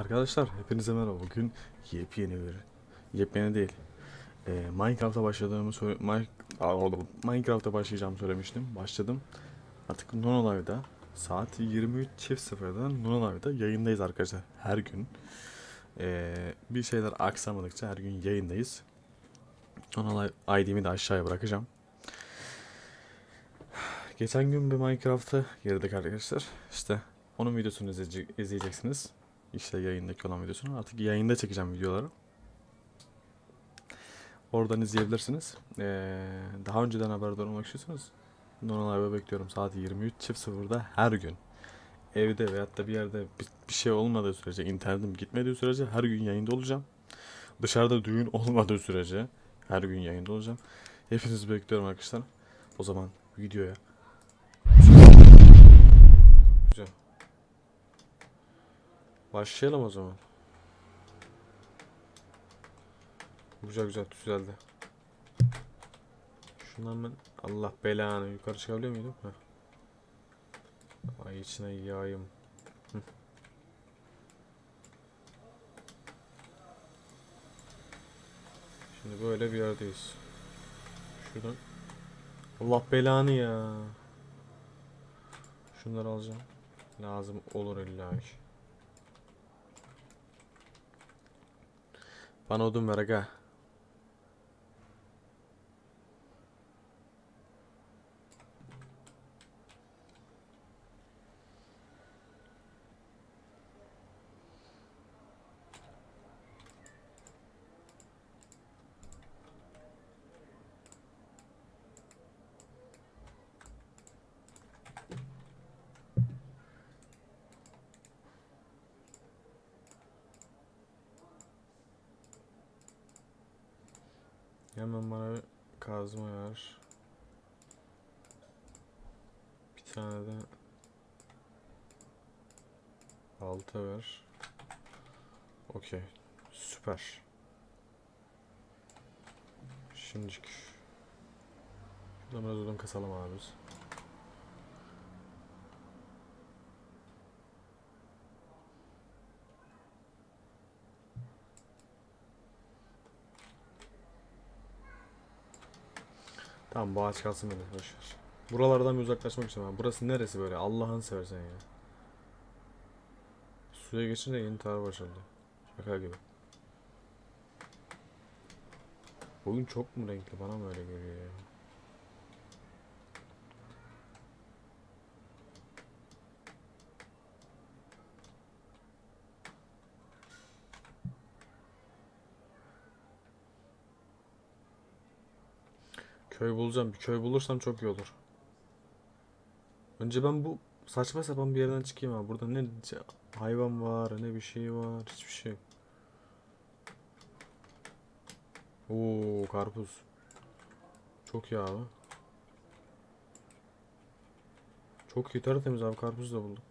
Arkadaşlar hepinize merhaba. Bugün yepyeni bir, yepyeni değil. Ee, Minecraft'a başladığımı söyle, Minecraft'a başlayacağımı söylemiştim. Başladım. Artık Nono Live'da saat 23.00'da Nono Live'da yayındayız arkadaşlar. Her gün. Ee, bir şeyler aksamadıkça her gün yayındayız. Nono Live ID'mi de aşağıya bırakacağım. Geçen gün bir Minecraft'a girdik arkadaşlar. İşte onun videosunu izleyece- izleyeceksiniz. İşte yayındaki olan videosunu. Artık yayında çekeceğim videoları. Oradan izleyebilirsiniz. Ee, daha önceden haberdar olmak istiyorsanız Normal Live'a bekliyorum. Saat 23.00'da her gün. Evde veyahut da bir yerde bir, bir şey olmadığı sürece, internetim gitmediği sürece her gün yayında olacağım. Dışarıda düğün olmadığı sürece her gün yayında olacağım. Hepinizi bekliyorum arkadaşlar. O zaman videoya. Güzel. Başlayalım o zaman. Güzel güzel düzeldi. Şundan ben Allah belanı yukarı çıkabiliyor muydum? Heh. Ay içine yağayım. Şimdi böyle bir yerdeyiz. Şuradan. Allah belanı ya. Şunları alacağım. Lazım olur illa ki. Bana odun ver aga. Hemen bana kazma ver. Bir tane de balta ver. Okey. Süper. Şimdilik. Şuradan biraz odun kasalım abi biz. Tamam bu ağaç kalsın benim boşver. Buralardan bir uzaklaşmak istiyorum. Burası neresi böyle? Allah'ını seversen ya. Suya geçince yeni tarih başladı. Şaka gibi. Bugün çok mu renkli? Bana mı öyle geliyor ya? Köy bulacağım. Bir köy bulursam çok iyi olur. Önce ben bu saçma sapan bir yerden çıkayım abi. Burada ne hayvan var, ne bir şey var, hiçbir şey. Oo, karpuz. Çok iyi abi. Çok iyi tertemiz abi karpuz da buldum.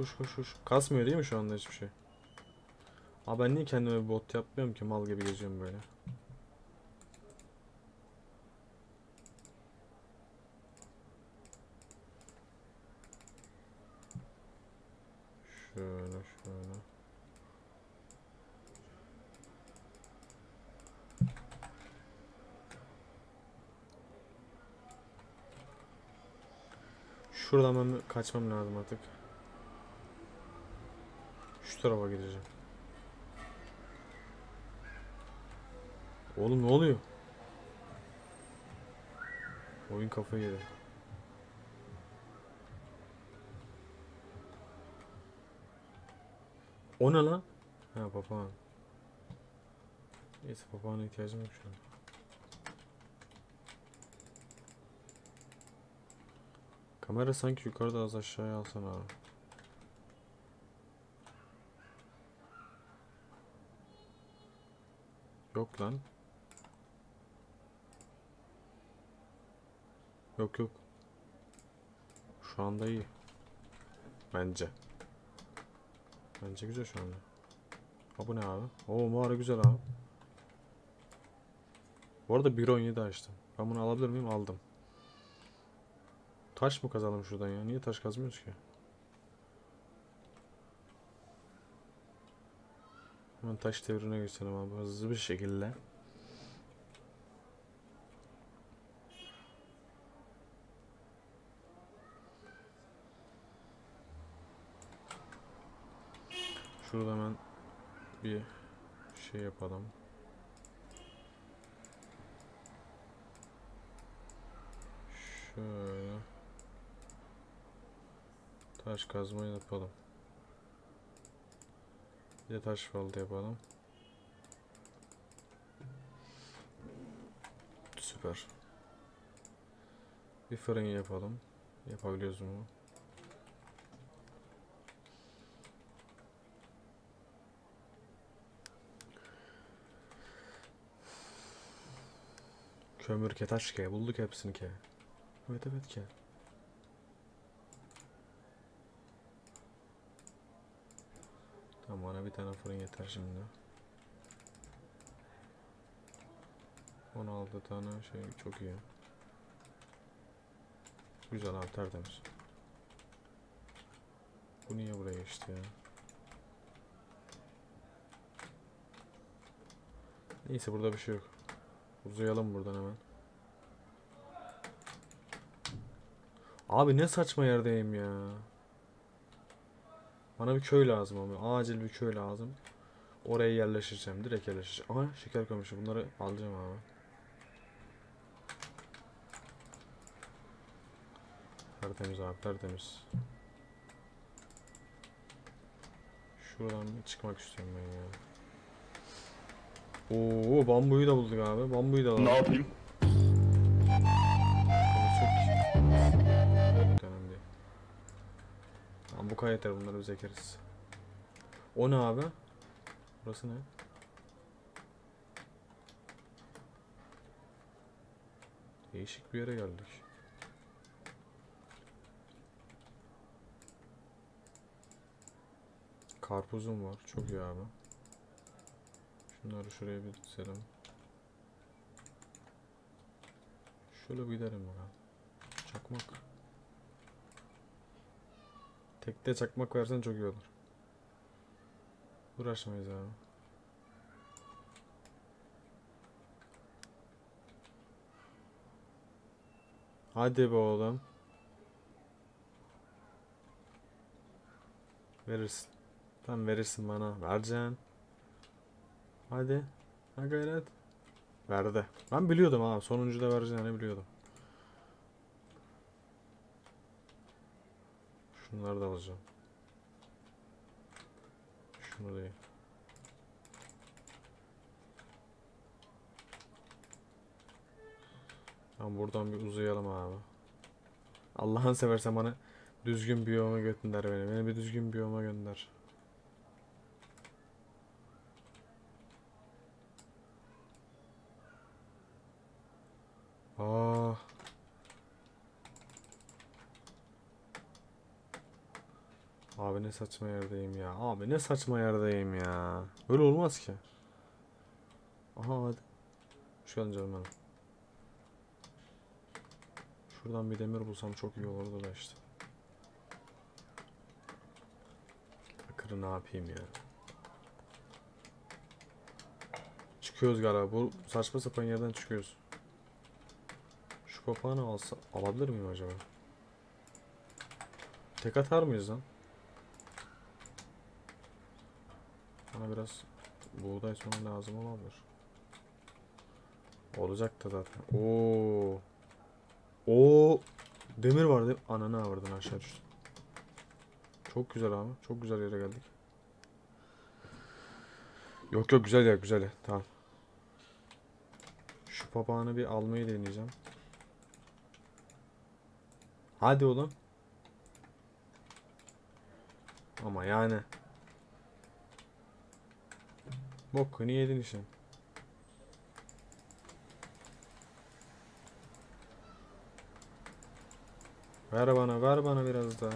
Koş koş koş. Kasmıyor değil mi şu anda hiçbir şey? Abi ben niye kendime bot yapmıyorum ki mal gibi geziyorum böyle. Şöyle şöyle. Şuradan ben kaçmam lazım artık. Şu tarafa gideceğim. Oğlum ne oluyor? Oyun kafayı yedi. O ne lan? Ha papağan. Neyse papağana ihtiyacım yok şu an. Kamera sanki yukarıda az aşağıya alsana abi. Yok lan. Yok yok. Şu anda iyi. Bence. Bence güzel şu anda. Ha bu ne abi? Oo mağara güzel abi. Bu arada 1.17 açtım. Ben bunu alabilir miyim? Aldım. Taş mı kazalım şuradan ya? Niye taş kazmıyoruz ki? Hemen taş devrine geçelim abi hızlı bir şekilde. Şurada hemen bir şey yapalım. Şöyle taş kazmayı yapalım. Bir de taş faldı yapalım. Süper. Bir fırın yapalım. Yapabiliyoruz mu? Kömür ke taş ke bulduk hepsini ke. Evet evet ke. Tamam bana bir tane fırın yeter şimdi. 16 tane şey çok iyi. Güzel abi tertemiz. Bu niye buraya geçti ya? Neyse burada bir şey yok. Uzayalım buradan hemen. Abi ne saçma yerdeyim ya. Bana bir köy lazım ama acil bir köy lazım. Oraya yerleşeceğim. Direkt yerleşeceğim. Aha şeker kamışı. Bunları alacağım abi. Tertemiz abi tertemiz. Şuradan çıkmak istiyorum ben ya. Oo bambuyu da bulduk abi. Bambuyu da alalım. Ne yapayım? Kadar yeter bunları biz ekeriz. O ne abi? Burası ne? Değişik bir yere geldik. Karpuzum var. Çok iyi abi. Şunları şuraya bir dizelim. Şöyle bir gidelim bakalım. Çakmak. Tekte çakmak versen çok iyi olur. Uğraşmayız abi. Hadi be oğlum. Verirsin. Tamam verirsin bana. Vereceksin. Hadi. Ha gayret. Verdi. Ben biliyordum abi. Sonuncu da vereceğini biliyordum. Şunları da alacağım. Şunu değil. Tamam buradan bir uzayalım abi. Allah'ın seversen bana düzgün biyoma gönder beni. Beni bir düzgün biyoma gönder. Abi ne saçma yerdeyim ya. Abi ne saçma yerdeyim ya. Öyle olmaz ki. Aha hadi. Hoş geldin canım benim. Şuradan bir demir bulsam çok iyi olurdu da işte. Bakırı ne yapayım ya. Çıkıyoruz galiba. Bu saçma sapan yerden çıkıyoruz. Şu papağanı alsa alabilir miyim acaba? Tek atar mıyız lan? Bana biraz buğday sonu lazım olabilir. Olacak da zaten. Oo. Oo. Demir var değil mi? Ananı avradın aşağı düştüm. Çok güzel abi. Çok güzel yere geldik. Yok yok güzel yer güzel yer. Tamam. Şu papağanı bir almayı deneyeceğim. Hadi oğlum. Ama yani. Bokunu yedin işte. Ver bana, ver bana biraz daha.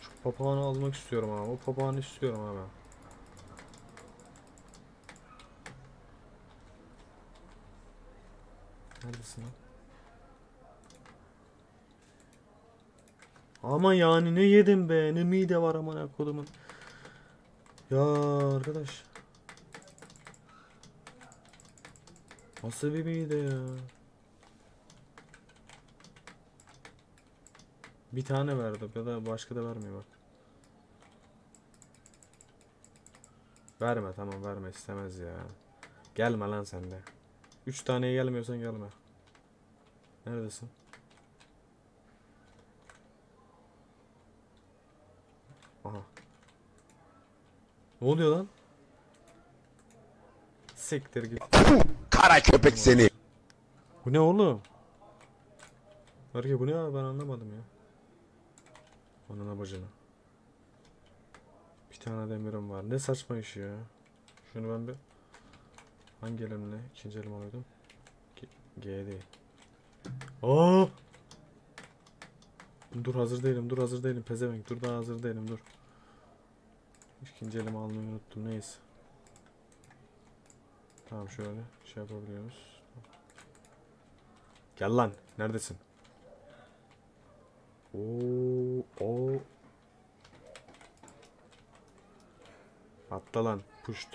Şu papağanı almak istiyorum abi. O papağanı istiyorum abi. Neredesin lan? Ama yani ne yedim be? Ne mide var amına kodumun. Ya arkadaş. Nasıl bir mide ya? Bir tane verdi ya da başka da vermiyor bak. Verme tamam verme istemez ya. Gelme lan sen de. Üç taneye gelmiyorsan gelme. Neredesin? Aha. Ne oluyor lan? Siktir git. Kara köpek seni. Bu ne oğlum? Berke bu ne ya ben anlamadım ya. Anana bacına. Bir tane demirim var. Ne saçma iş ya. Şunu ben bir... Hangi elimle? İkinci elim alıyordum. G, G değil. Aa! Dur hazır değilim, dur hazır değilim. Pezevenk, dur daha hazır değilim, dur. İkinci elimi almayı unuttum, neyse. Tamam şöyle şey yapabiliyoruz. Gel lan, neredesin? Oo, o. Atla lan, puşt.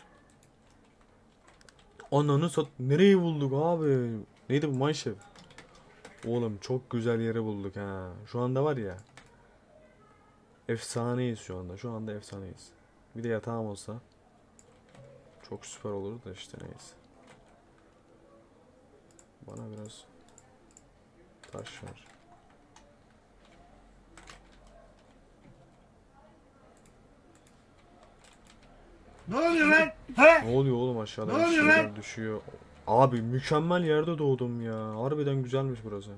Ananı sat. Nereyi bulduk abi? Neydi bu Manşev? Oğlum çok güzel yeri bulduk ha. Şu anda var ya. Efsaneyiz şu anda. Şu anda efsaneyiz. Bir de yatağım olsa. Çok süper olur da işte neyse. Bana biraz taş ver. Ne oluyor lan? He? Ne oluyor oğlum aşağıda Ne oluyor lan? düşüyor. Abi mükemmel yerde doğdum ya. Harbiden güzelmiş burası.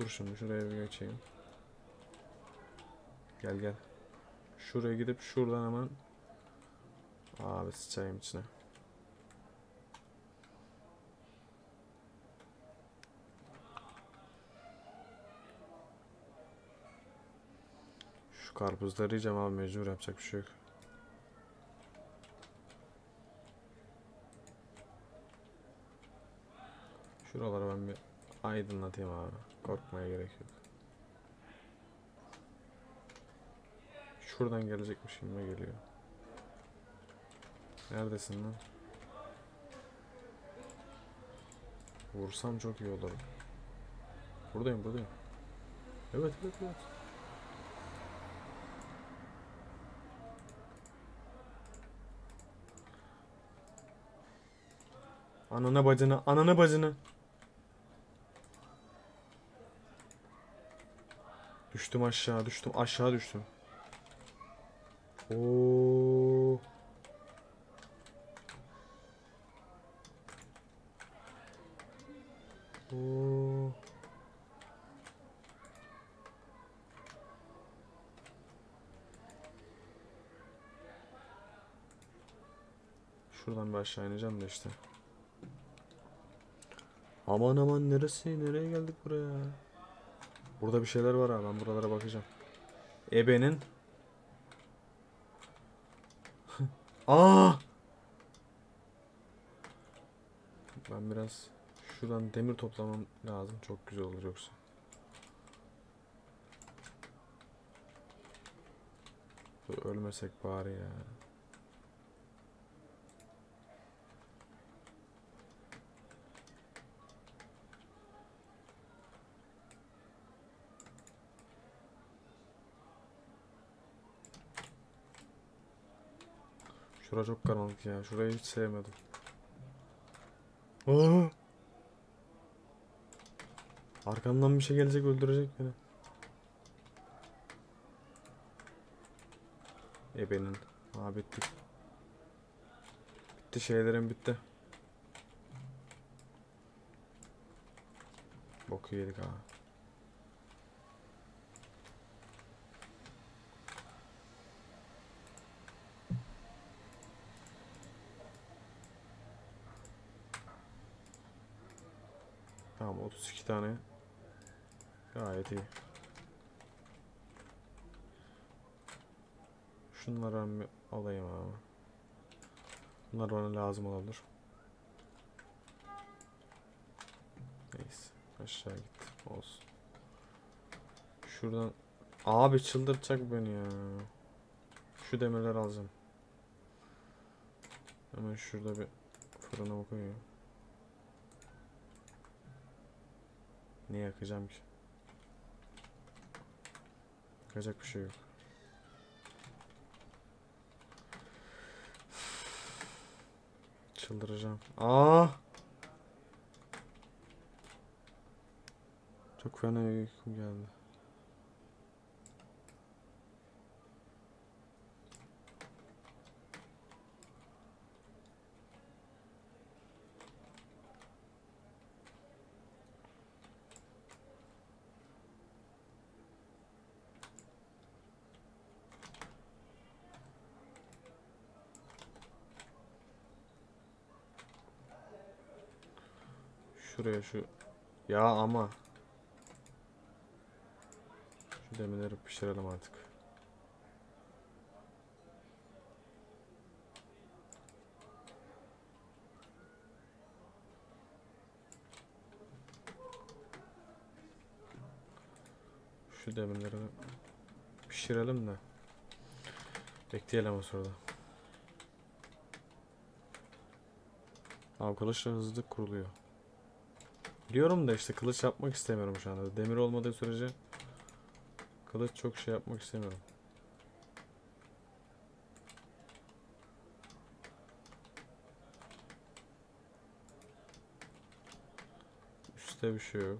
Dur şimdi şuraya bir geçeyim. Gel gel. Şuraya gidip şuradan hemen Abi sıçayım içine. Şu karpuzları yiyeceğim abi mecbur yapacak bir şey yok. Şuraları ben bir aydınlatayım abi. Korkmaya gerek yok. Şuradan gelecekmiş gibi geliyor. Neredesin lan? Vursam çok iyi olur. Buradayım buradayım. Evet evet evet. Anana bacına, anana bacına. Düştüm aşağı, düştüm aşağı düştüm. Oo. Şuradan bir aşağı ineceğim de işte. Aman aman neresi? Nereye geldik buraya? Burada bir şeyler var ha. Ben buralara bakacağım. Ebe'nin Aa! Ben biraz şuradan demir toplamam lazım. Çok güzel olur yoksa. Dur, Ölmesek bari ya. Şura çok karanlık ya. Şurayı hiç sevmedim. Aa! Arkamdan bir şey gelecek öldürecek beni. Ebenin. Aa bitti. Bitti şeylerim bitti. Boku yedik ha. 32 tane. Gayet iyi. Şunları ben alayım abi. Bunlar bana lazım olabilir. Neyse. Aşağı git. Olsun. Şuradan Abi çıldırtacak beni ya. Şu demirleri alacağım. Hemen şurada bir fırına koyayım. Niye yakacağım ki? Yakacak bir şey yok. Çıldıracağım. Aa! Çok fena uykum geldi. Şuraya şu ya ama şu demirleri pişirelim artık. Şu demirleri pişirelim de bekleyelim o sırada. Kılıçla hızlı kuruluyor. Biliyorum da işte kılıç yapmak istemiyorum şu anda. Demir olmadığı sürece kılıç çok şey yapmak istemiyorum. Üstte bir şey yok.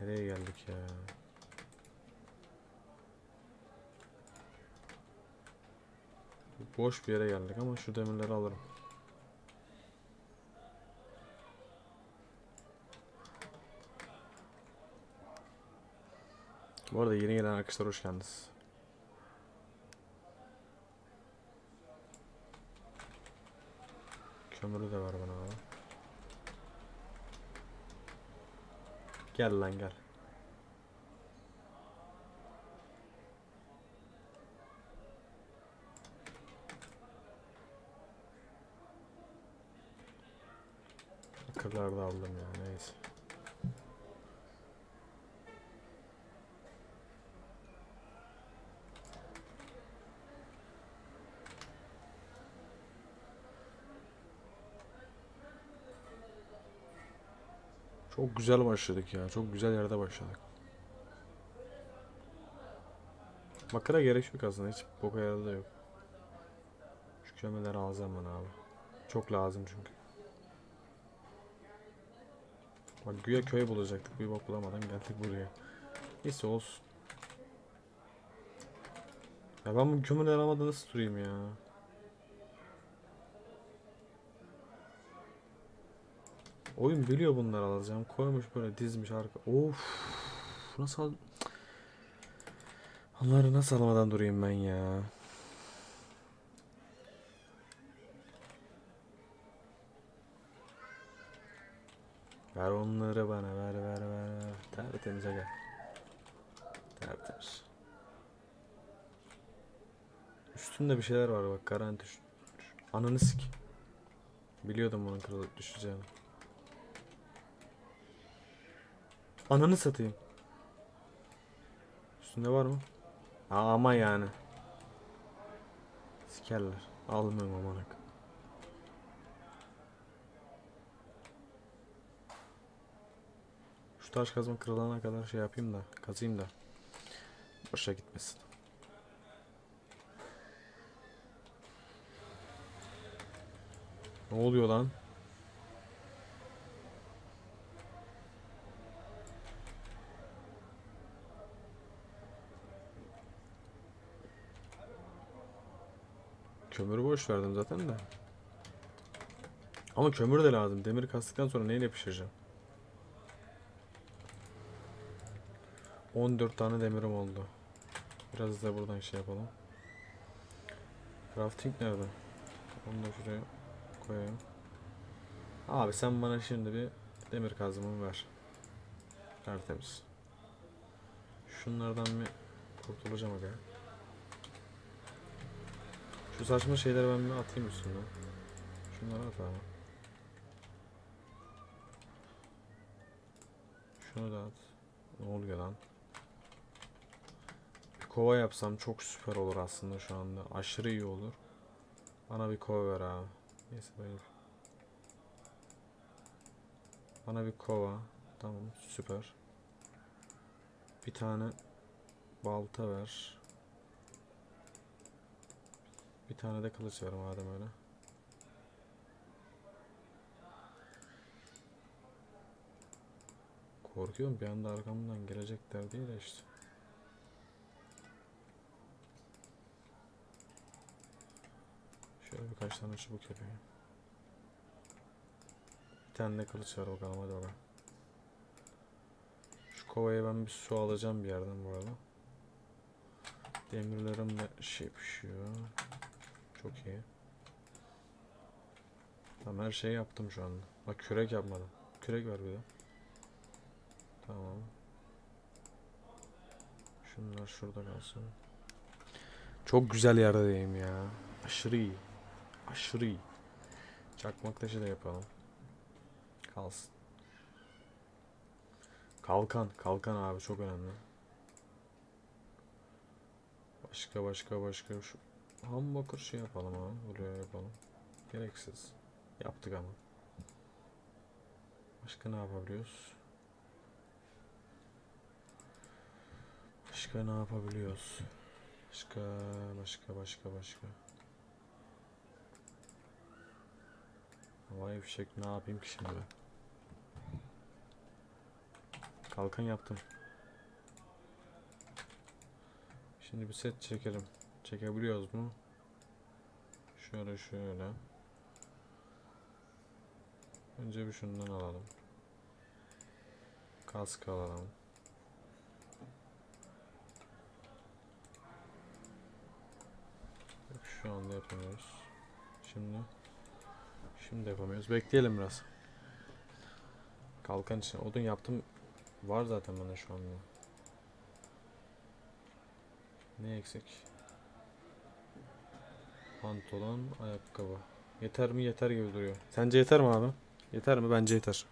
Nereye geldik ya? Boş bir yere geldik ama şu demirleri alırım. Bu arada yeni gelen arkadaşlar hoş geldiniz. Kömürü de ver bana abi. Gel lan gel. Kırlar da aldım ya neyse. Çok güzel başladık ya. Çok güzel yerde başladık. Makara gerek yok aslında. Hiç boka yaradı da yok. Şu kömeleri alacağım ben abi. Çok lazım çünkü. Bak güya köy bulacaktık. Bir bok bulamadan geldik buraya. Neyse olsun. Ya ben bu kömürleri almadan nasıl durayım ya? Oyun biliyor bunları alacağım. Koymuş böyle dizmiş arka. Of. Nasıl al... Onları nasıl almadan durayım ben ya? Ver onları bana ver ver ver ver. Tertemiz aga. Tertemiz. Üstünde bir şeyler var bak garanti. Ananı sik. Biliyordum bunun kırılıp düşeceğini. Ananı satayım. Üstünde var mı? Aa, ama yani. Sikerler. Almıyorum amanak. Şu taş kazma kırılana kadar şey yapayım da kazayım da boşa gitmesin. Ne oluyor lan? Kömürü boş verdim zaten de. Ama kömür de lazım. Demiri kastıktan sonra neyle pişireceğim? 14 tane demirim oldu. Biraz da buradan şey yapalım. Crafting nerede? Onu da şuraya koyayım. Abi sen bana şimdi bir demir kazımı ver. Tertemiz. Şunlardan bir kurtulacağım aga. Şu saçma şeyleri ben bir atayım üstünden. Şunları at abi. Şunu da at. Ne oluyor lan? Bir kova yapsam çok süper olur aslında şu anda. Aşırı iyi olur. Bana bir kova ver abi. Neyse böyle. Bana bir kova. Tamam süper. Bir tane balta ver. Bir tane de kılıç ver madem öyle. Korkuyorum bir anda arkamdan gelecekler diye de işte. Şöyle birkaç tane çubuk yapayım. Bir tane de kılıç ver bakalım hadi bakalım. Şu kovaya ben bir su alacağım bir yerden bu arada. Demirlerim de şey pişiyor. Çok iyi. Tamam her şeyi yaptım şu anda. Bak kürek yapmadım. Kürek ver bir de. Tamam. Şunlar şurada kalsın. Çok güzel yerdeyim ya. Aşırı iyi. Aşırı iyi. Çakmak taşı da yapalım. Kalsın. Kalkan. Kalkan abi çok önemli. Başka başka başka şu ham bakır şey yapalım abi. Buraya yapalım. Gereksiz. Yaptık ama. Başka ne yapabiliyoruz? Başka ne yapabiliyoruz? Başka, başka, başka, başka. Havai fişek ne yapayım ki şimdi ben? Kalkan yaptım. Şimdi bir set çekelim. Çekebiliyoruz mu? Şöyle şöyle. Önce bir şundan alalım. Kask alalım. Şu anda yapamıyoruz. Şimdi Şimdi yapamıyoruz. Bekleyelim biraz. Kalkan için odun yaptım. Var zaten bende şu anda. Ne eksik? Pantolon, ayakkabı. Yeter mi? Yeter gibi duruyor. Sence yeter mi abi? Yeter mi? Bence yeter.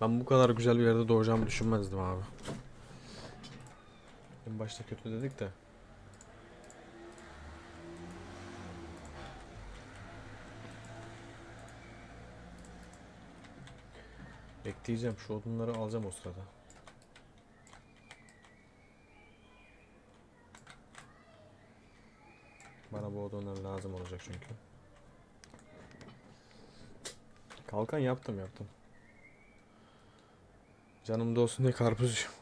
Ben bu kadar güzel bir yerde doğacağımı düşünmezdim abi. En başta kötü dedik de. Bekleyeceğim. Şu odunları alacağım o sırada. Bana bu odunlar lazım olacak çünkü. Kalkan yaptım yaptım. Canımda olsun diye karpuz yiyorum.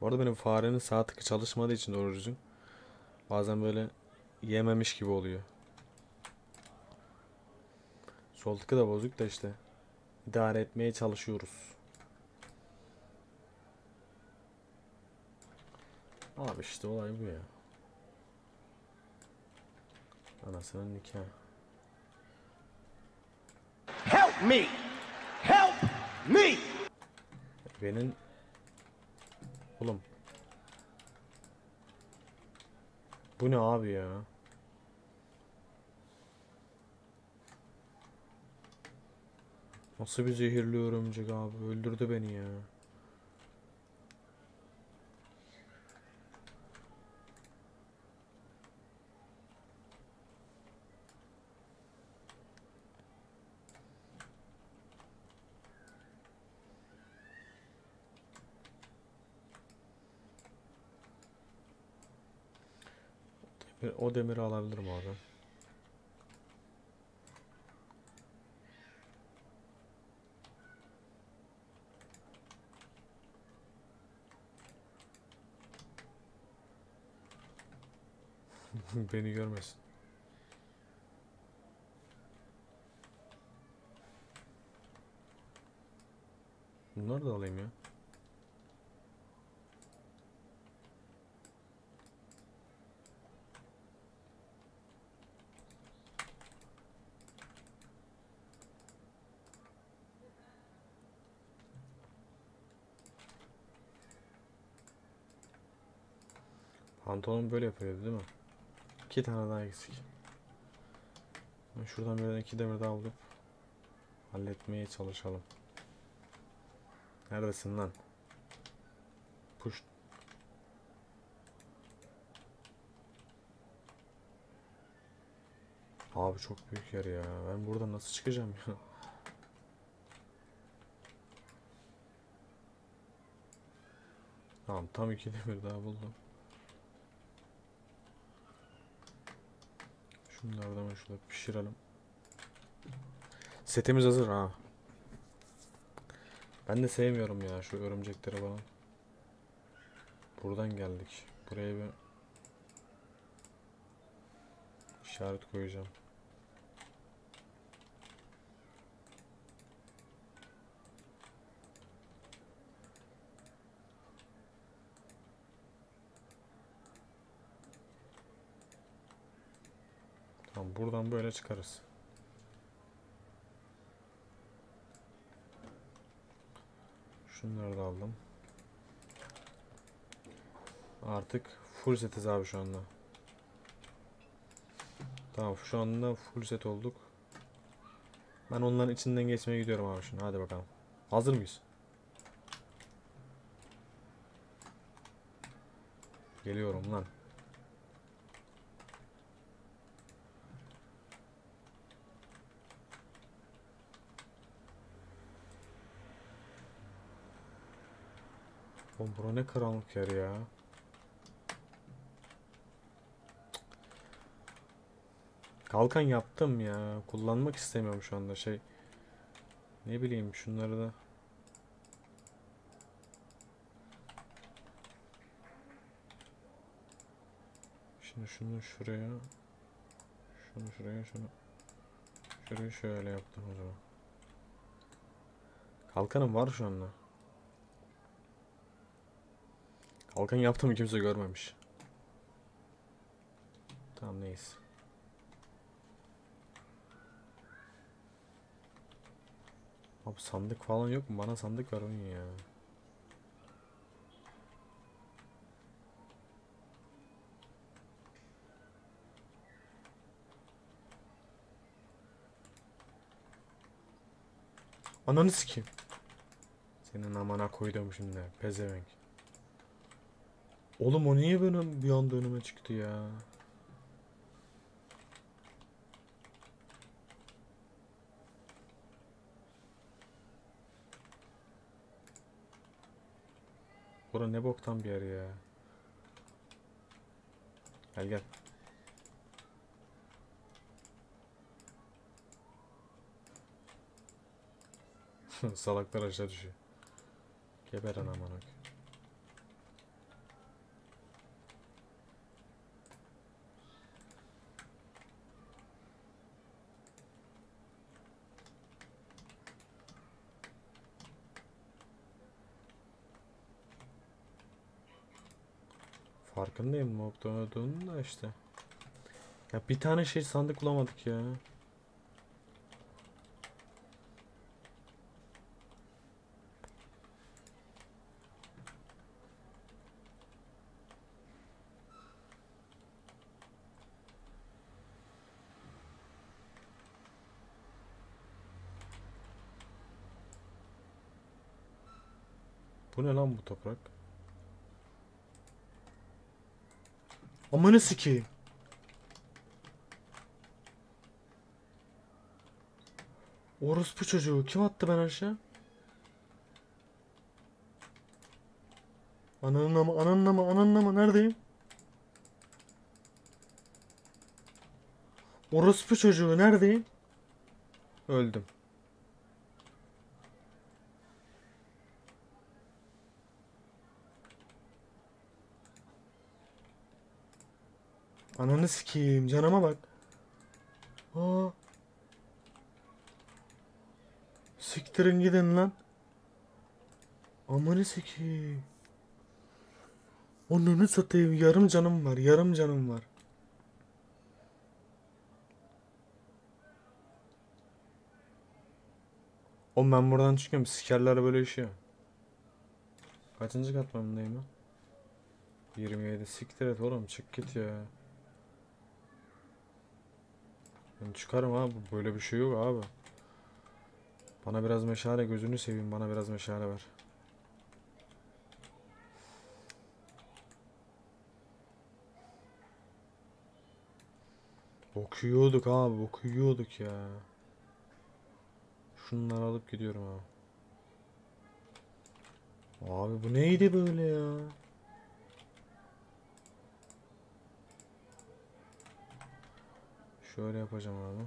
Bu arada benim farenin sağ tıkı çalışmadığı için doğru düzgün. Bazen böyle yememiş gibi oluyor. Sol tıkı da bozuk da işte. İdare etmeye çalışıyoruz. Abi işte olay bu ya. Anasının nikahı. Help me! Help me! Benim Oğlum Bu ne abi ya? Nasıl bir zehirli örümcek abi? Öldürdü beni ya. O demiri alabilirim oradan. Beni görmesin. Bunları da alayım ya. Pantolon böyle yapıyordu değil mi? İki tane daha eksik. Ben şuradan böyle iki demir daha bulup halletmeye çalışalım. Neredesin lan? Push. Abi çok büyük yer ya. Ben buradan nasıl çıkacağım ya? Tamam tam iki demir daha buldum. Şunlardan da şurada pişirelim. Setimiz hazır ha. Ben de sevmiyorum ya şu örümcekleri falan. Buradan geldik. Buraya bir işaret koyacağım. Buradan böyle çıkarız. Şunları da aldım. Artık full setiz abi şu anda. Tamam şu anda full set olduk. Ben onların içinden geçmeye gidiyorum abi şimdi. Hadi bakalım. Hazır mıyız? Geliyorum lan. Oğlum bura ne karanlık yer ya. Kalkan yaptım ya. Kullanmak istemiyorum şu anda şey. Ne bileyim şunları da. Şimdi şunu şuraya. Şunu şuraya şunu. Şurayı şöyle yaptım o zaman. Kalkanım var şu anda. Kalkan yaptığımı kimse görmemiş. Tamam neyse. Abi sandık falan yok mu? Bana sandık ver oyun ya. Ananı sikeyim. Senin amana koydum şimdi. Pezevenk. Oğlum o niye benim bir anda önüme çıktı ya? Bura ne boktan bir yer ya. Gel gel. Salaklar aşağı düşüyor. Geber anam anak. Farkındayım nokta olduğunu da işte. Ya bir tane şey sandık bulamadık ya. Bu ne lan bu toprak? Amanı sikeyim. Orospu çocuğu kim attı ben aşağı? Ananın ama ananın ama ananın ama neredeyim? Orospu çocuğu neredeyim? Öldüm. Ananı sikeyim canıma bak. Aa. Siktirin gidin lan. Amanı sikeyim. Onunu satayım yarım canım var yarım canım var. Oğlum ben buradan çıkıyorum sikerler böyle işiyor. Kaçıncı katmanındayım ben? 27 siktir et oğlum çık git ya. Ben çıkarım abi böyle bir şey yok abi. Bana biraz meşale gözünü seveyim bana biraz meşale ver. Okuyorduk abi okuyorduk ya. Şunları alıp gidiyorum abi. Abi bu neydi böyle ya? Şöyle yapacağım abi.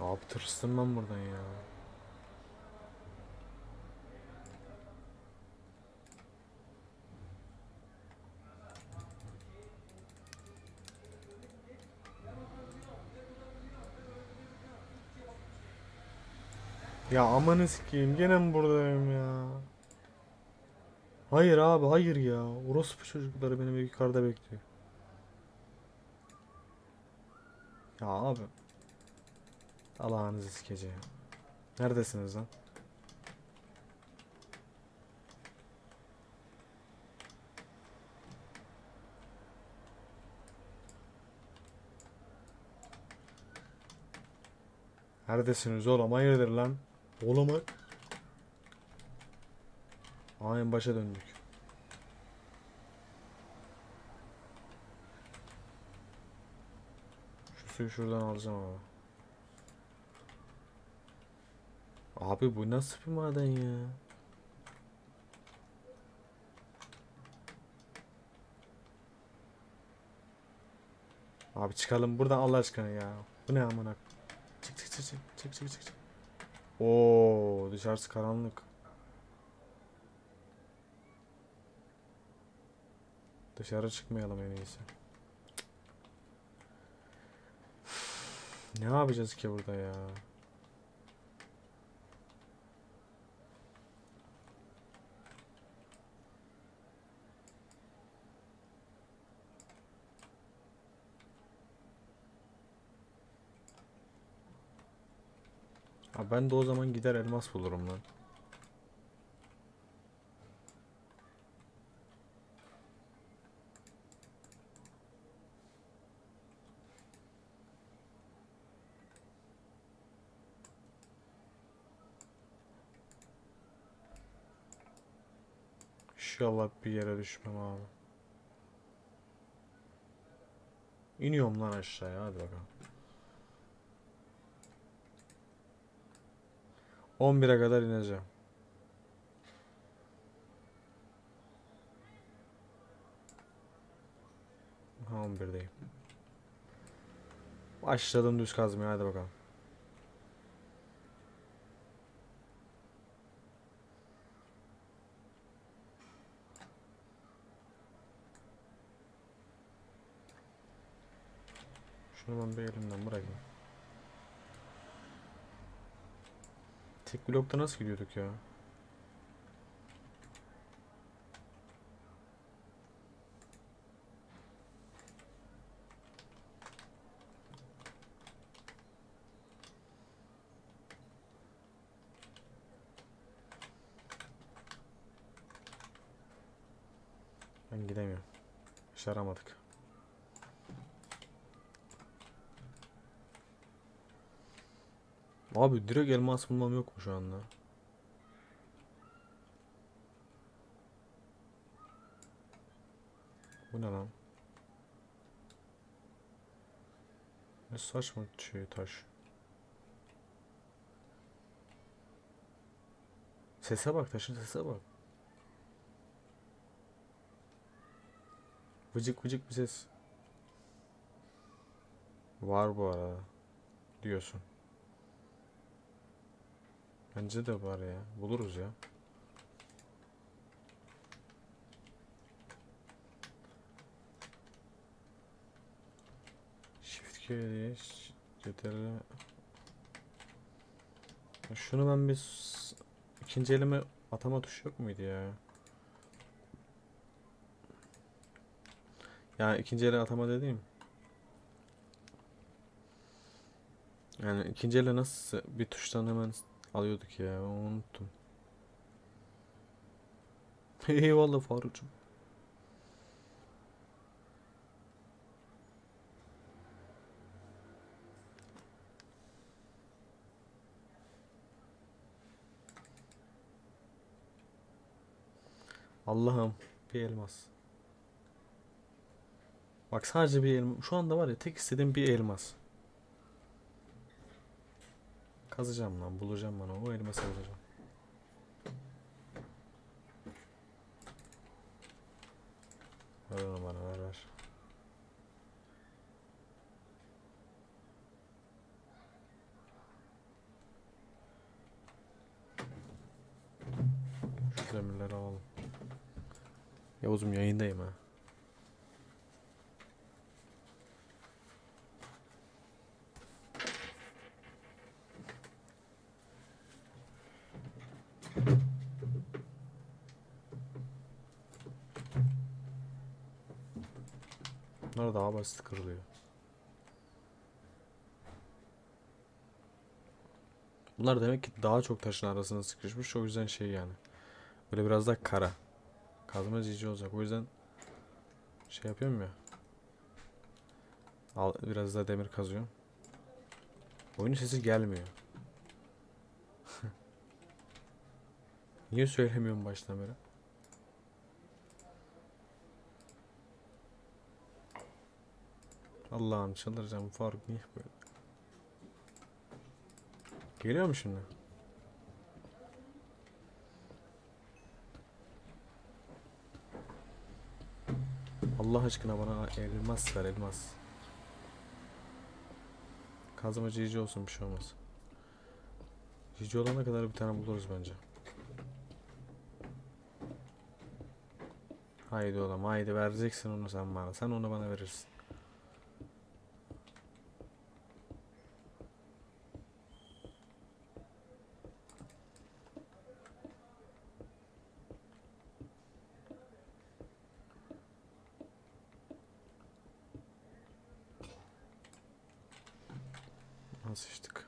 Abi tırstım ben buradan ya. Ya amanı sikeyim gene mi buradayım ya? Hayır abi hayır ya. Orospu çocukları beni yukarıda bekliyor. Ya abi. Allah'ınızı sikeceğim. Neredesiniz lan? Neredesiniz oğlum? Hayırdır lan? Oğlum mu? Aa en başa döndük. Şu suyu şuradan alacağım abi. Abi bu nasıl bir maden ya? Abi çıkalım buradan Allah aşkına ya. Bu ne amına? Çık çık çık çık çık çık çık. Oo dışarısı karanlık. Dışarı çıkmayalım en iyisi. Ne yapacağız ki burada ya? Ha ben de o zaman gider elmas bulurum lan. İnşallah bir yere düşmem abi. İniyorum lan aşağıya hadi bakalım. 11'e kadar ineceğim. Ha 11'deyim. Başladım düz kazmaya hadi bakalım. Şunu ben bir elimden bırakayım. Tek blokta nasıl gidiyorduk ya? Ben gidemiyorum. Başaramadık. Abi direkt elmas bulmam yok mu şu anda? Bu ne lan? Ne saçma şey taş. Sese bak taşın sese bak. Vıcık vıcık bir ses. Var bu arada. Diyorsun. Bence de var ya. Buluruz ya. Shift K CTRL Şunu ben bir ikinci elime atama tuşu yok muydu ya? Yani ikinci ele atama dediğim. Yani ikinci ele nasıl bir tuştan hemen alıyorduk ya unuttum. Eyvallah Faruk'cum. Allah'ım bir elmas. Bak sadece bir elmas. Şu anda var ya tek istediğim bir elmas. Kazacağım lan bulacağım bana o elması bulacağım. Ver onu bana ver ver. Şu demirleri alalım. Yavuzum yayındayım ha. Bunlar daha basit kırılıyor. Bunlar demek ki daha çok taşın arasına sıkışmış o yüzden şey yani. Böyle biraz daha kara. Kazma cici olacak. O yüzden şey yapıyorum ya. Al, biraz daha demir kazıyorum. Oyunun sesi gelmiyor. Niye söylemiyorum baştan beri? Allah'ım çıldıracağım Faruk niye böyle? Geliyor mu şimdi? Allah aşkına bana elmas ver elmas. Kazma cici olsun bir şey olmaz. Cici olana kadar bir tane buluruz bence. Haydi oğlum haydi vereceksin onu sen bana. Sen onu bana verirsin. Nasıl içtik?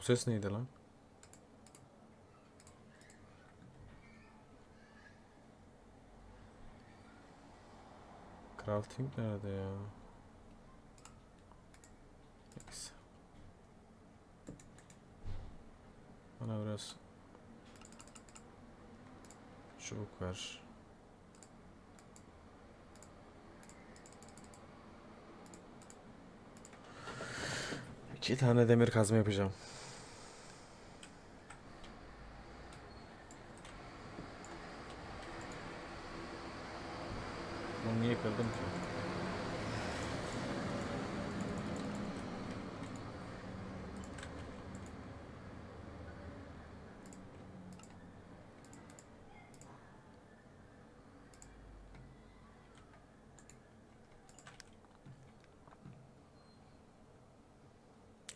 O ses neydi lan? Crafting nerede ya? Neyse. Bana biraz çubuk ver. İki tane demir kazma yapacağım. Bunu niye kırdım ki?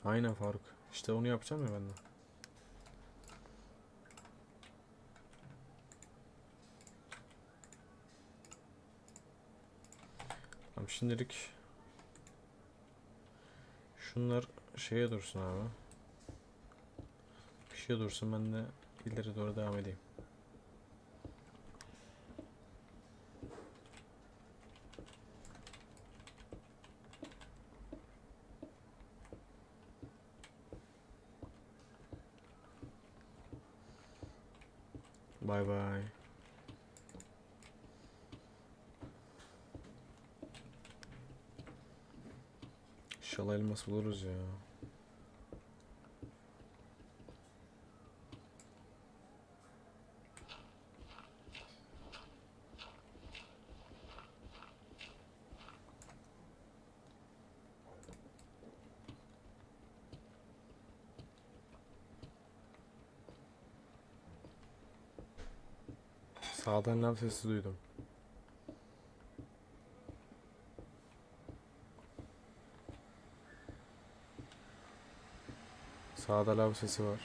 Aynen Faruk. İşte onu yapacağım ya ben de. Tamam şimdilik şunlar şeye dursun abi. Bir şey dursun ben de ileri doğru devam edeyim. elmas buluruz ya. Sağdan lav sesi duydum. Sağda lav sesi var.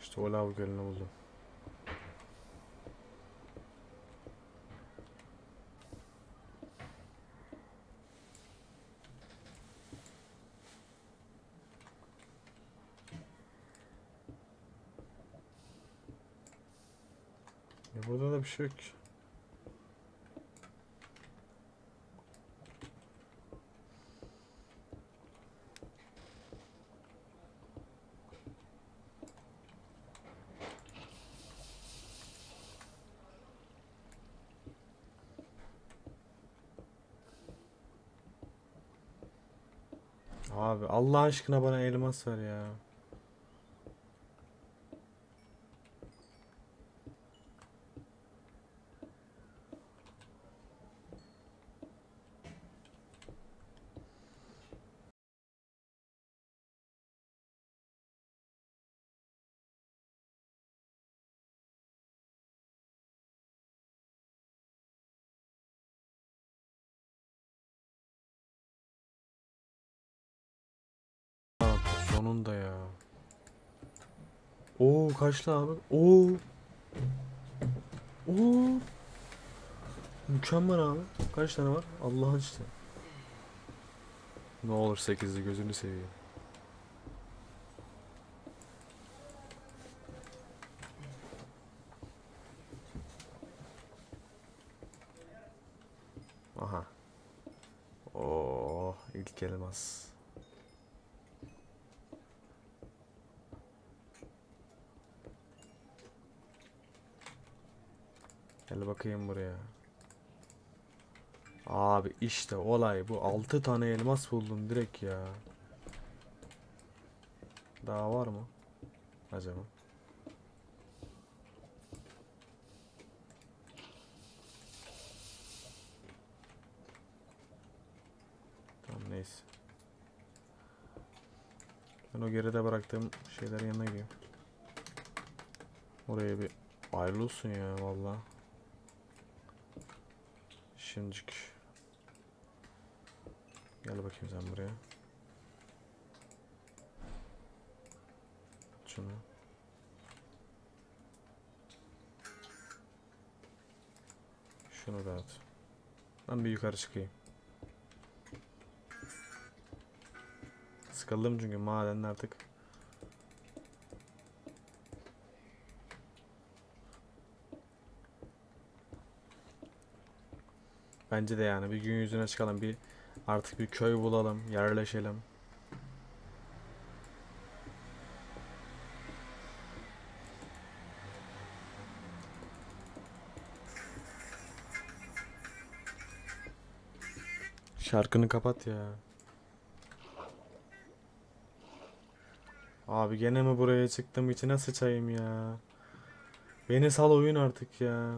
İşte o lav gölünü buldum. Ya burada da bir şey yok. Abi Allah aşkına bana elmas ver ya. Oo kaçtı abi? Oo. Oo. Mükemmel abi. Kaç tane var? Allah'ın işte. Ne olur 8'li gözünü seveyim. Aha. Oo, ilk elmas. Gel bakayım buraya. Abi işte olay bu. 6 tane elmas buldum direkt ya. Daha var mı? Acaba? Tamam neyse. Ben o geride bıraktığım şeylerin yanına gideyim. Oraya bir ayrıl olsun ya valla. Şimdicik. Gel bakayım sen buraya. Şunu. Şunu da at. Ben bir yukarı çıkayım. Sıkıldım çünkü maden artık. Bence de yani bir gün yüzüne çıkalım bir artık bir köy bulalım yerleşelim. Şarkını kapat ya. Abi gene mi buraya çıktım içine sıçayım ya. Beni sal oyun artık ya.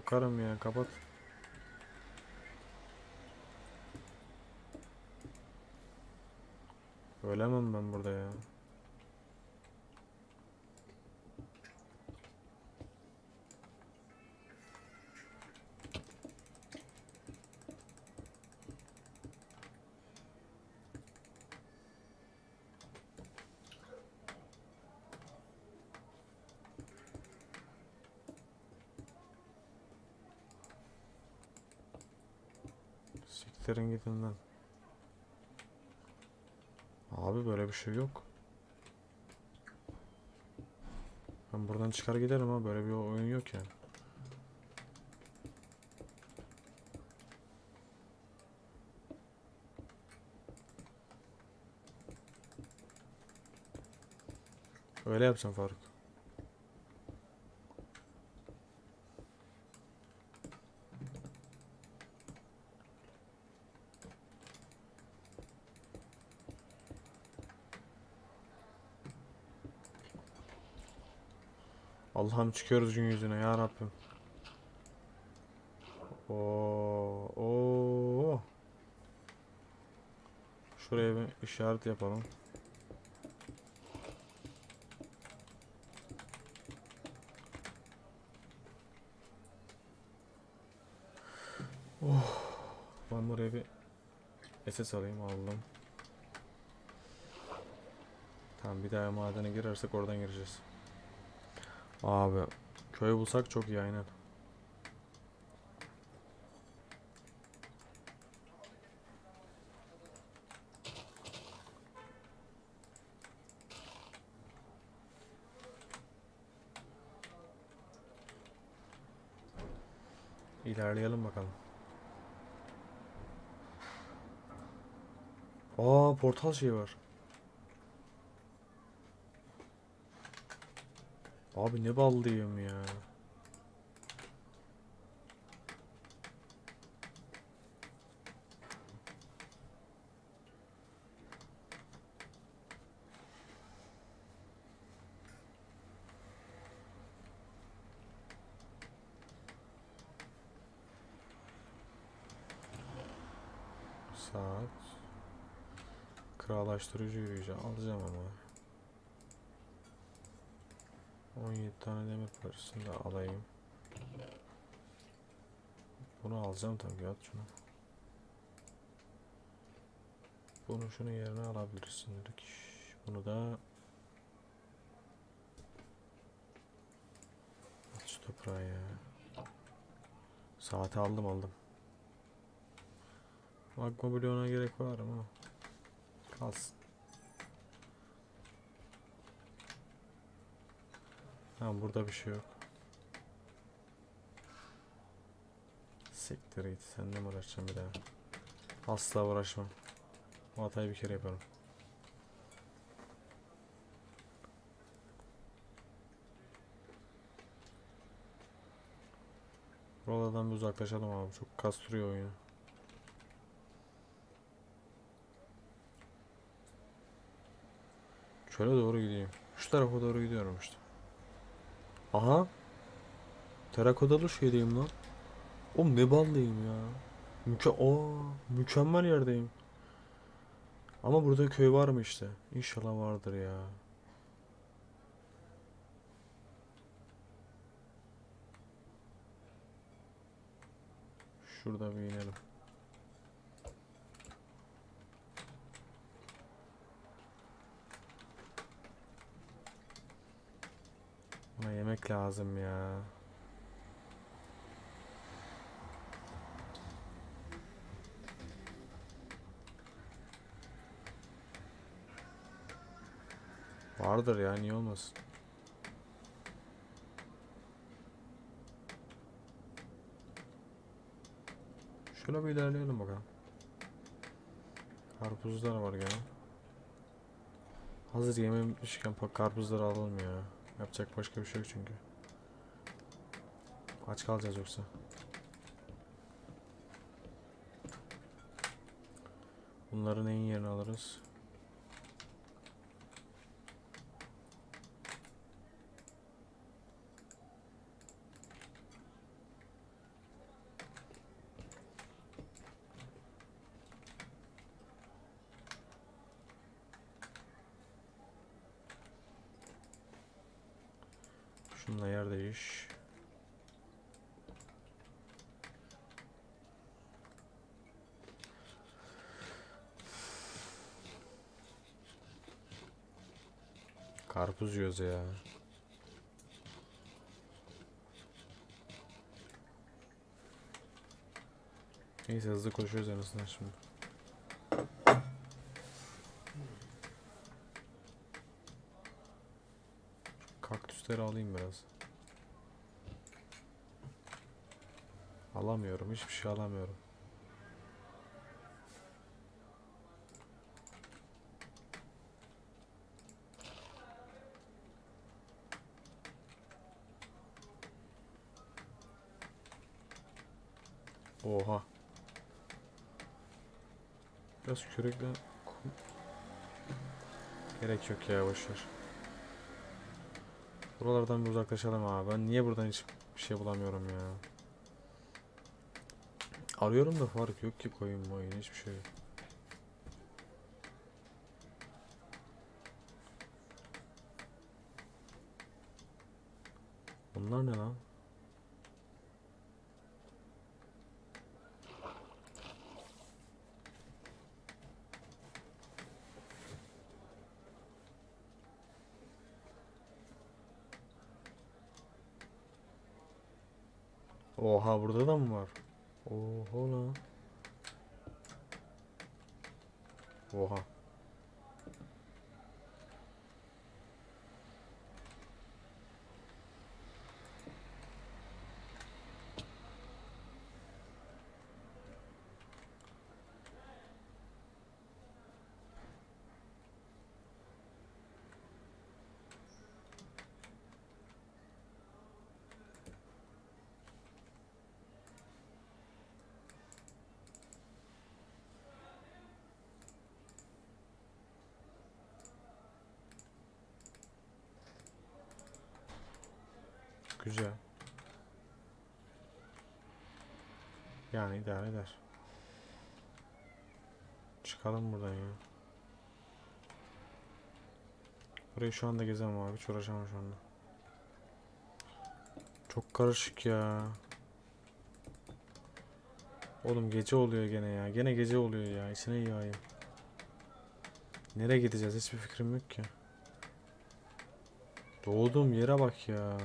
Sokarım ya kapat. Ölemem ben burada ya. Siktirin. Abi böyle bir şey yok. Ben buradan çıkar giderim ha böyle bir oyun yok yani. Öyle yapacağım Faruk. Allah'ım çıkıyoruz gün yüzüne ya Rabbim. Oo, oo. Şuraya bir işaret yapalım. Oh. Ben buraya bir SS alayım aldım. Tamam bir daha madene girersek oradan gireceğiz. Abi köy bulsak çok iyi aynen. İlerleyelim bakalım. Aa portal şey var. Abi ne ballıyım ya. Saat. Krallaştırıcı yürüyeceğim. Alacağım ama. 17 tane demir parçasını da alayım. Bunu alacağım tabii at şunu. Bunu şunun yerine alabilirsin dedik. Bunu da at şu toprağı ya. Saati aldım aldım. Magma bloğuna gerek var ama kalsın. Tamam burada bir şey yok. Siktir git. Seninle mi uğraşacağım bir daha? Asla uğraşmam. O hatayı bir kere yaparım. Buralardan bir uzaklaşalım abi. Çok kastırıyor oyunu. Şöyle doğru gideyim. Şu tarafa doğru gidiyorum işte. Aha. Terakodalı şeydeyim lan. Oğlum ne ballıyım ya. Müke Aa, mükemmel yerdeyim. Ama burada köy var mı işte? İnşallah vardır ya. Şurada bir inelim. Buna yemek lazım ya. Vardır ya niye olmasın? Şöyle bir ilerleyelim bakalım. Karpuzlar var gene. Hazır bak karpuzları alalım ya. Yapacak başka bir şey yok çünkü. Aç kalacağız yoksa. Bunları neyin yerine alırız? Değiş. Karpuz yiyoruz ya. Neyse hızlı koşuyoruz en azından şimdi. Kaktüsleri alayım biraz. Alamıyorum. Hiçbir şey alamıyorum. Oha. Biraz kürekle Gerek yok ya boşver. Buralardan bir uzaklaşalım abi. Ben niye buradan hiç bir şey bulamıyorum ya. Arıyorum da fark yok ki koyun moyun hiçbir şey yok. Bunlar ne lan? Oha burada da mı var? Oha lan. Oha. Güzel. Yani idare eder. Çıkalım buradan ya. Burayı şu anda gezemem abi. Hiç şu anda. Çok karışık ya. Oğlum gece oluyor gene ya. Gene gece oluyor ya. İçine yağayım. Nereye gideceğiz? Hiçbir fikrim yok ki. Doğduğum yere bak ya.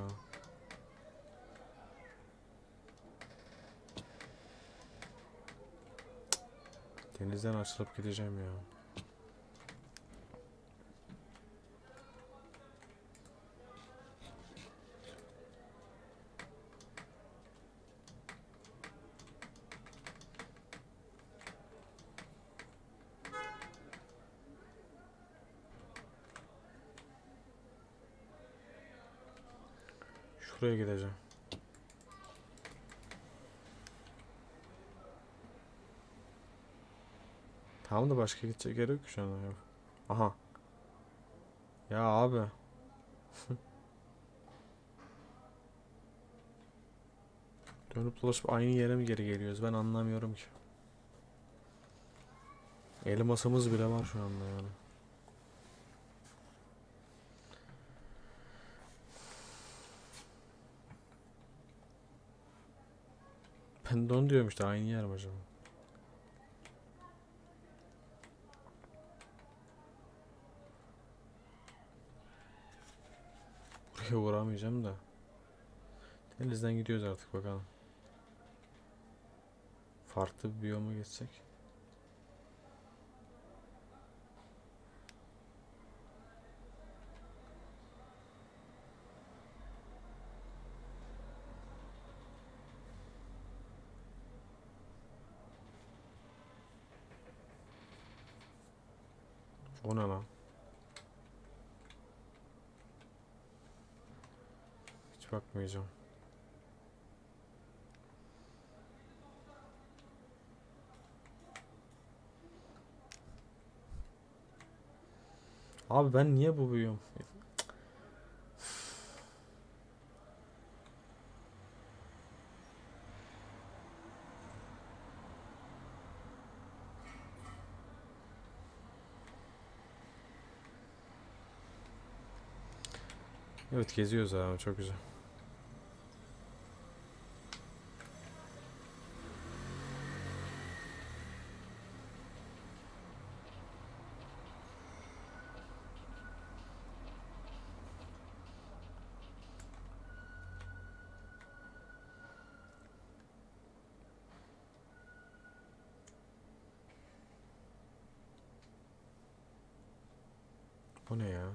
Denizden açılıp gideceğim ya. Şuraya gideceğim. Tamam da başka gidecek yer yok şu yok. Aha. Ya abi. Dönüp dolaşıp aynı yere mi geri geliyoruz? Ben anlamıyorum ki. Elmasımız bile var şu anda yani. Ben de onu diyorum işte aynı yer mi acaba? Buraya uğramayacağım da. Denizden gidiyoruz artık bakalım. Farklı bir biyoma geçsek. O ne lan? Bakmayacağım. Abi ben niye bu büyüyorum? Evet geziyoruz abi çok güzel. Bu ne ya?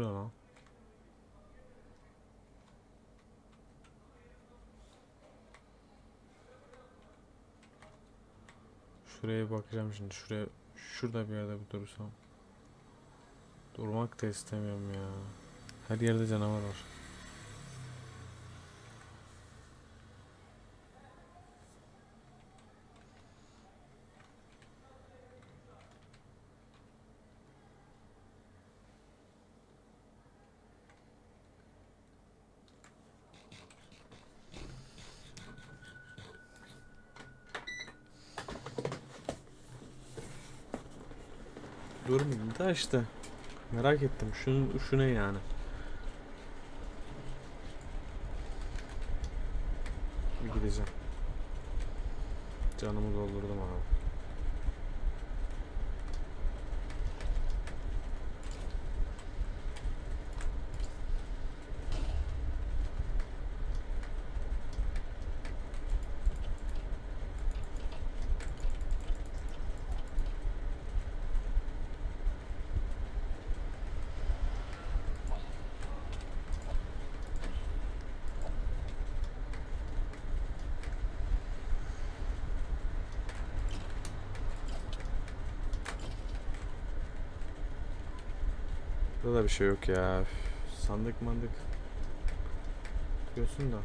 Bu lan? Şuraya bakacağım şimdi. Şuraya şurada bir yerde bir dursam. Durmak da istemiyorum ya. Her yerde canavar var. Da işte. Merak ettim. Şu, şu ne yani? Bir gideceğim. Canımı doldurdum abi. Burada da bir şey yok ya. Sandık mandık. Diyorsun da.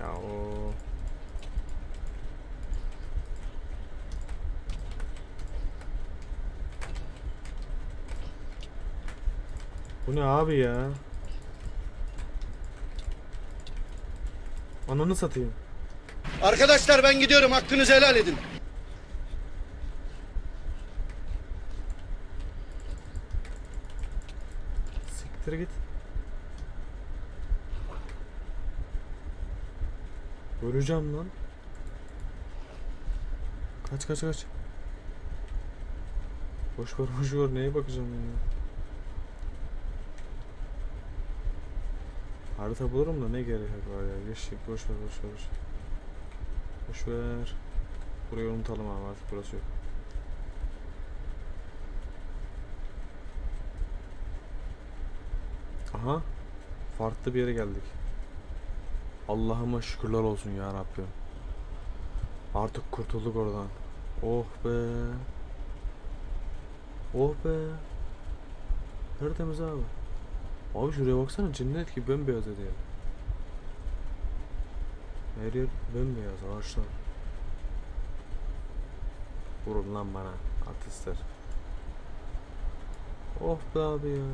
Ya o Bu ne abi ya? Ananı satayım. Arkadaşlar ben gidiyorum hakkınızı helal edin. Siktir git. Öleceğim lan. Kaç kaç kaç. Boş ver boş ver neye bakacağım ya. Harita bulurum da ne gerek var ya. Geçtik boş ver boş ver. boş ver. Burayı unutalım abi artık burası yok. Aha. Farklı bir yere geldik. Allah'ıma şükürler olsun ya Rabbim. Artık kurtulduk oradan. Oh be. Oh be. Tertemiz abi. Abi şuraya baksana cennet gibi bembeyaz dedi ya. Her yer bembeyaz ağaçlar. Vurun lan bana artistler. Oh be abi ya.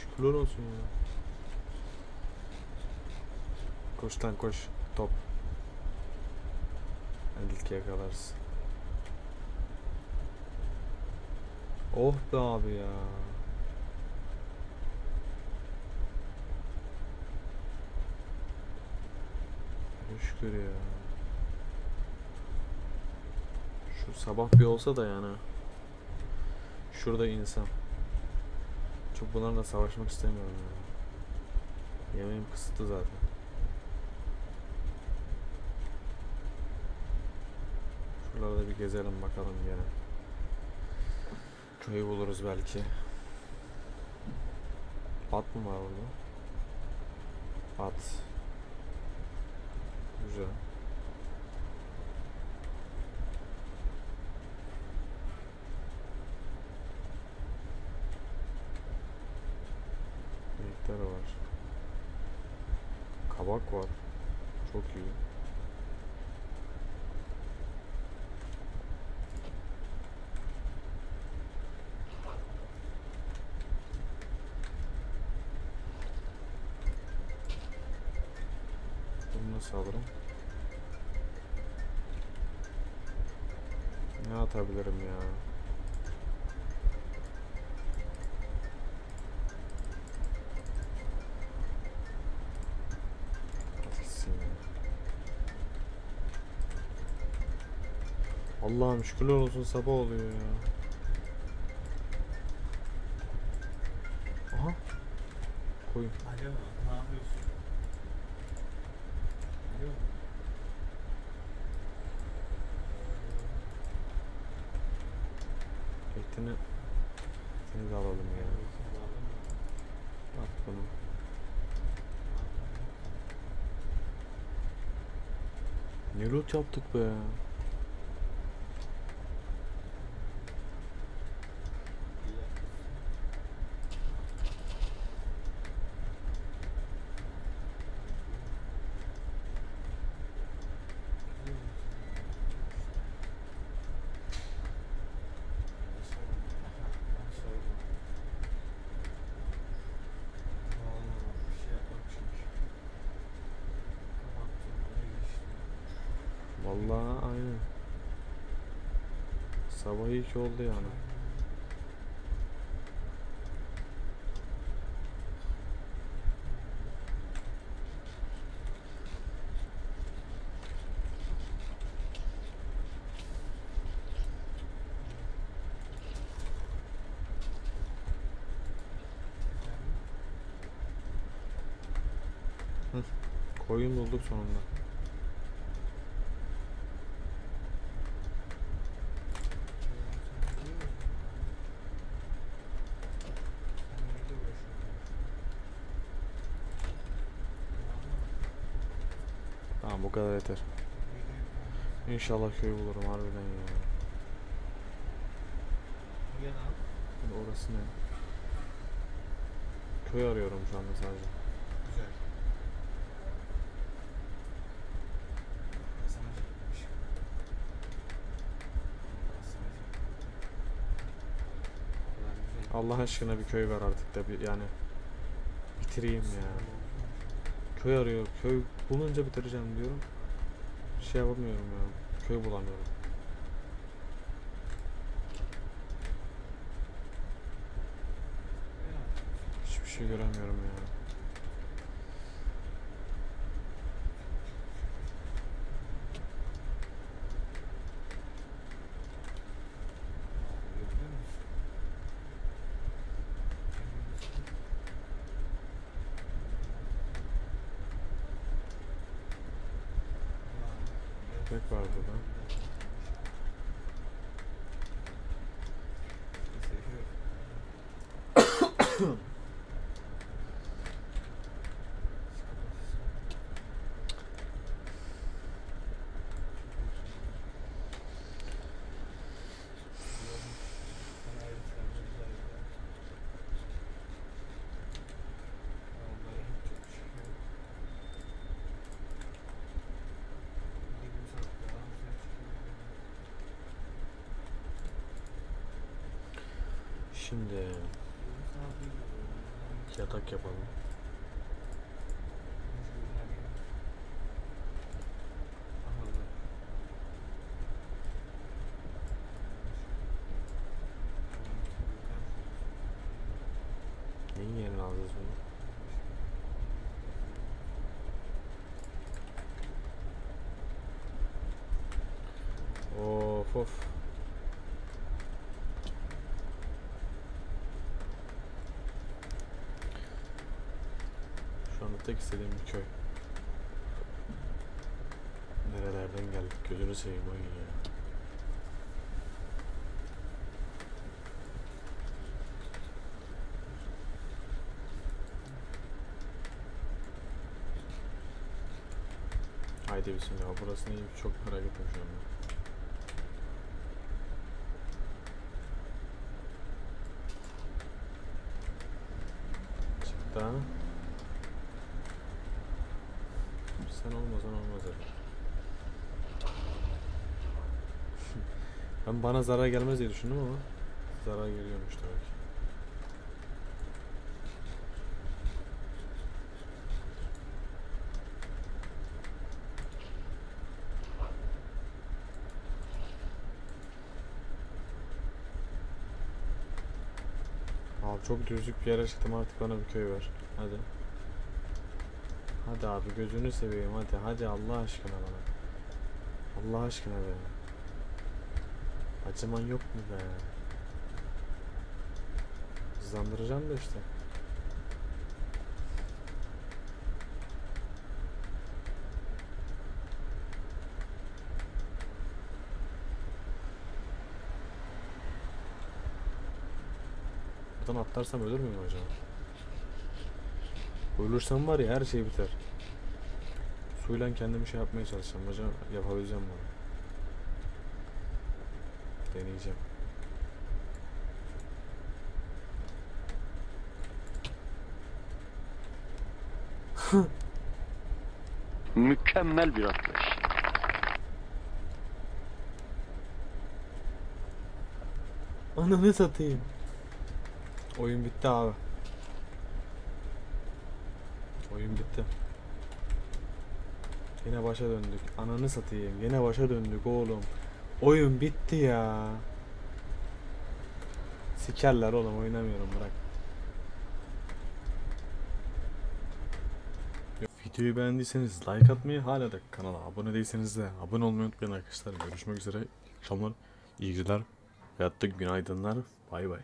Şükürler olsun ya. Koş lan koş. Top. İlk yakalarız. Oh be abi ya. Şükür ya. Şu sabah bir olsa da yani. Şurada insan. Çok bunlarla savaşmak istemiyorum ya. Yemeğim kısıtlı zaten. Şuralarda bir gezelim bakalım gene. Köyü buluruz belki. At mı var burada? At. Güzel. Renkler var. Kabak var. Çok iyi. Bunu nasıl alırım? Ne atabilirim ya? Allah'ım şükürler olsun sabah oluyor ya. Aha. Koyun. Alo, ne yapıyorsun? Alo. Etini, etini de alalım ya. At bunu. Ne loot yaptık be. İyi ki oldu yani. Hı, Koyun bulduk sonunda. Tamam bu kadar yeter. İnşallah köy bulurum harbiden ya. Şimdi Orası ne? Köy arıyorum şu anda sadece. Güzel. Allah aşkına bir köy ver artık da bir yani bitireyim ya. Köy arıyor. Köy bulunca bitireceğim diyorum. Şey yapamıyorum ya. Köy bulamıyorum. Hiçbir şey göremiyorum ya. Gördün mü? Köpek var burada. Şimdi yatak yapalım. Neyin yerine alacağız bunu? Of of. Şu anda tek istediğim bir köy. Nerelerden geldik gözünü seveyim oyun ya. Haydi bismillah burası neymiş çok merak ettim şu anda. Çık daha. Sen olmasan olmaz herhalde. ben bana zarar gelmez diye düşündüm ama zarar geliyormuş demek. ki. Abi çok düzlük bir yere çıktım artık bana bir köy ver. Hadi. Hadi abi gözünü seveyim hadi hadi Allah aşkına bana. Allah aşkına be. Acıman yok mu be? Hızlandıracağım da işte. Buradan atlarsam ölür müyüm acaba? Ölürsem var ya her şey biter. Suyla kendimi şey yapmaya çalışacağım. Hocam yapabileceğim bunu. Deneyeceğim. Mükemmel bir atlayış. Ananı satayım. Oyun bitti abi. Oyun bitti. Yine başa döndük. Ananı satayım. Yine başa döndük oğlum. Oyun bitti ya. Sikerler oğlum oynamıyorum bırak. Videoyu beğendiyseniz like atmayı hala da kanala abone değilseniz de abone olmayı unutmayın arkadaşlar. Görüşmek üzere. İyi akşamlar, iyi geceler, hayatta günaydınlar. Bay bay.